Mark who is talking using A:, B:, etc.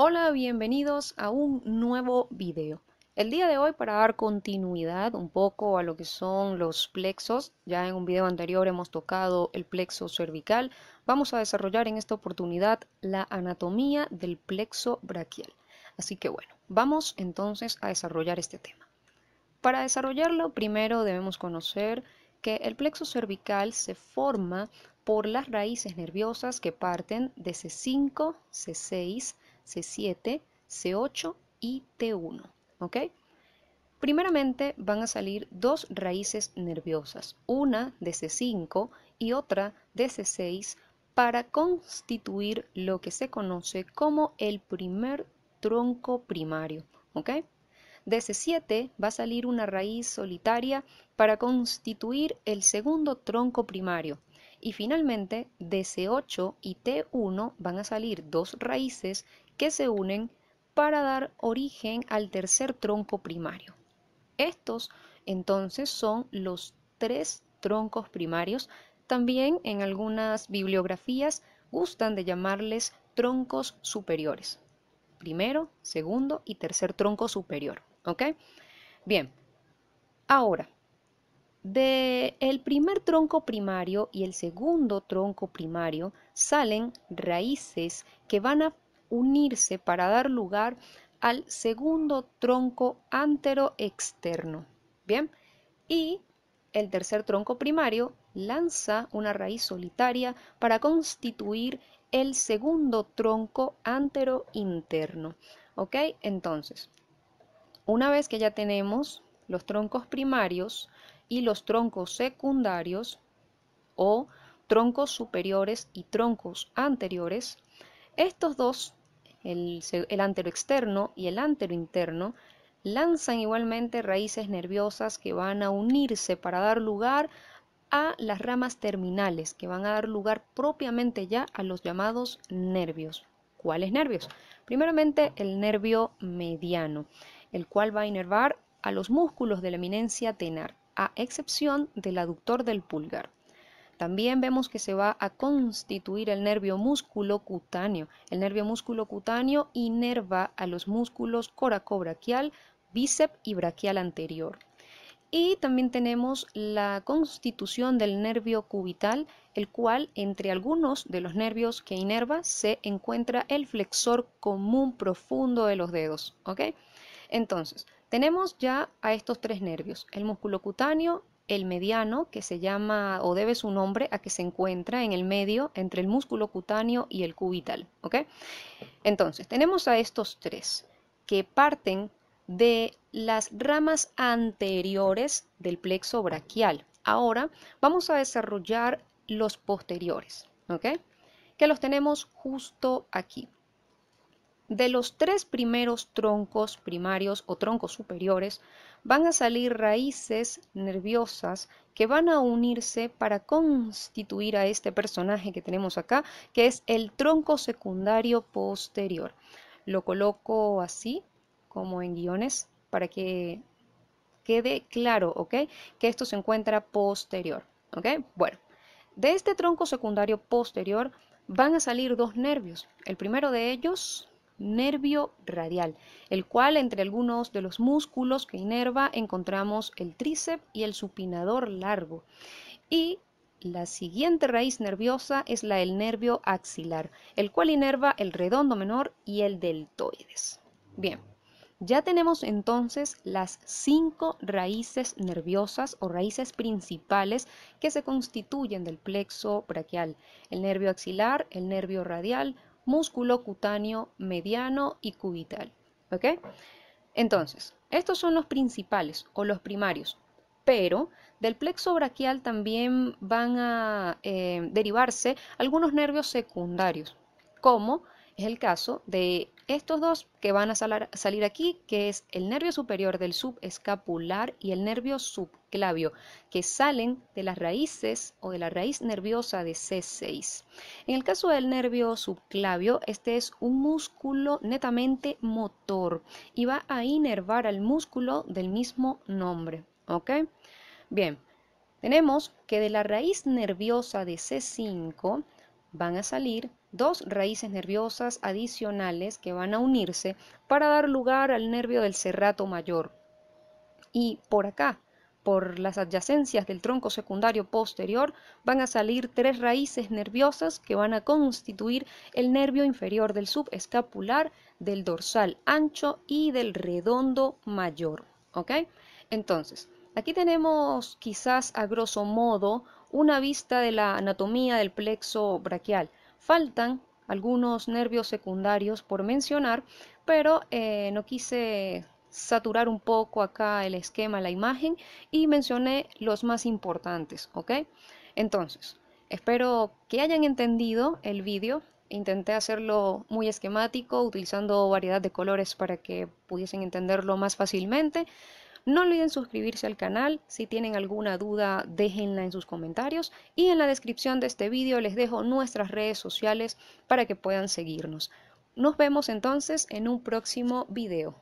A: Hola, bienvenidos a un nuevo video. El día de hoy para dar continuidad un poco a lo que son los plexos, ya en un video anterior hemos tocado el plexo cervical, vamos a desarrollar en esta oportunidad la anatomía del plexo braquial. Así que bueno, vamos entonces a desarrollar este tema. Para desarrollarlo primero debemos conocer que el plexo cervical se forma por las raíces nerviosas que parten de C5, C6, C7, C8 y T1. ¿Ok? Primeramente van a salir dos raíces nerviosas, una de C5 y otra de C6, para constituir lo que se conoce como el primer tronco primario. ¿Ok? De C7 va a salir una raíz solitaria para constituir el segundo tronco primario. Y finalmente, de C8 y T1 van a salir dos raíces que se unen para dar origen al tercer tronco primario. Estos entonces son los tres troncos primarios. También en algunas bibliografías gustan de llamarles troncos superiores. Primero, segundo y tercer tronco superior. ¿Ok? Bien. Ahora, de primer tronco primario y el segundo tronco primario salen raíces que van a unirse para dar lugar al segundo tronco antero externo. Bien, y el tercer tronco primario lanza una raíz solitaria para constituir el segundo tronco antero interno. ¿Ok? Entonces, una vez que ya tenemos los troncos primarios y los troncos secundarios o troncos superiores y troncos anteriores, estos dos el, antero externo y el antero interno, lanzan igualmente raíces nerviosas que van a unirse para dar lugar a las ramas terminales, que van a dar lugar propiamente ya a los llamados nervios. ¿Cuáles nervios? Primeramente el nervio mediano, el cual va a inervar a los músculos de la eminencia tenar, a excepción del aductor del pulgar. También vemos que se va a constituir el nervio músculo cutáneo. El nervio músculo cutáneo inerva a los músculos coracobraquial, bíceps y braquial anterior. Y también tenemos la constitución del nervio cubital, el cual entre algunos de los nervios que inerva se encuentra el flexor común profundo de los dedos. Entonces, tenemos ya a estos tres nervios, el músculo cutáneo, el mediano, que se llama o debe su nombre a que se encuentra en el medio entre el músculo cutáneo y el cubital. Entonces, tenemos a estos tres que parten de las ramas anteriores del plexo braquial. Ahora vamos a desarrollar los posteriores. Que los tenemos justo aquí. De los tres primeros troncos primarios o troncos superiores van a salir raíces nerviosas que van a unirse para constituir a este personaje que tenemos acá, que es el tronco secundario posterior. Lo coloco así, como en guiones, para que quede claro, ¿ok? Que esto se encuentra posterior, ¿ok? Bueno, de este tronco secundario posterior van a salir dos nervios. El primero de ellos nervio radial, el cual entre algunos de los músculos que inerva encontramos el tríceps y el supinador largo. Y la siguiente raíz nerviosa es la del nervio axilar, el cual inerva el redondo menor y el deltoides. Bien, ya tenemos entonces las cinco raíces nerviosas o raíces principales que se constituyen del plexo braquial, el nervio axilar, el nervio radial, músculo cutáneo mediano y cubital. ¿Ok? Entonces, estos son los principales o los primarios, pero del plexo braquial también van a eh, derivarse algunos nervios secundarios, como es el caso de estos dos que van a salir aquí, que es el nervio superior del subescapular y el nervio subclavio, que salen de las raíces o de la raíz nerviosa de C6. En el caso del nervio subclavio, este es un músculo netamente motor y va a inervar al músculo del mismo nombre. ¿Ok? Bien, tenemos que de la raíz nerviosa de C5 van a salir dos raíces nerviosas adicionales que van a unirse para dar lugar al nervio del serrato mayor. Y por acá, por las adyacencias del tronco secundario posterior, van a salir tres raíces nerviosas que van a constituir el nervio inferior del subescapular, del dorsal ancho y del redondo mayor. ¿Ok? Entonces, aquí tenemos quizás a grosso modo una vista de la anatomía del plexo braquial. Faltan algunos nervios secundarios por mencionar, pero eh, no quise saturar un poco acá el esquema, la imagen y mencioné los más importantes, ¿ok? Entonces, espero que hayan entendido el vídeo. Intenté hacerlo muy esquemático, utilizando variedad de colores para que pudiesen entenderlo más fácilmente. No olviden suscribirse al canal, si tienen alguna duda déjenla en sus comentarios y en la descripción de este vídeo les dejo nuestras redes sociales para que puedan seguirnos. Nos vemos entonces en un próximo video.